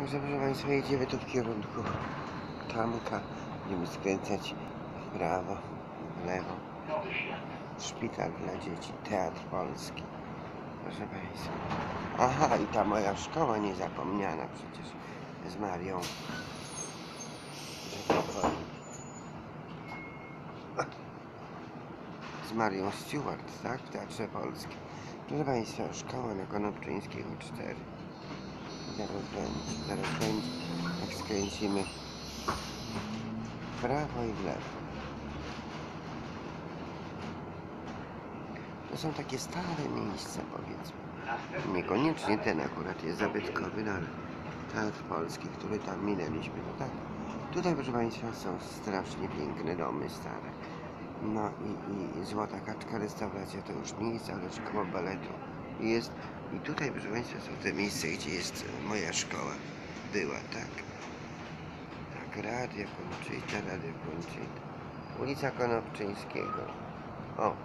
Także proszę Państwa, jedziemy tu w kierunku Tamka. Będziemy skręcać w prawo, w lewo. Szpital dla dzieci, Teatr Polski. Proszę Państwa. Aha, i ta moja szkoła niezapomniana przecież z Marią. Z Marią Stewart, tak? W Teatrze Polskim. Proszę Państwa, szkoła na Konopczyńskiego 4. Zaraz będzie, zaraz będzie. Jak skręcimy w prawo i w lewo. To są takie stare miejsca, powiedzmy. Niekoniecznie ten akurat jest zabytkowy, no ale Teatr Polski, który tam minęliśmy, to tak. Tutaj, proszę Państwa, są strasznie piękne domy stare. No i, i Złota Kaczka restauracja to już nie jest, ale szkoła baletu jest. I tutaj, proszę Państwa, są te miejsca, gdzie jest moja szkoła. Była, tak. Tak, Radia Konczyta, Radio Konczyta. Ulica Konopczyńskiego. O,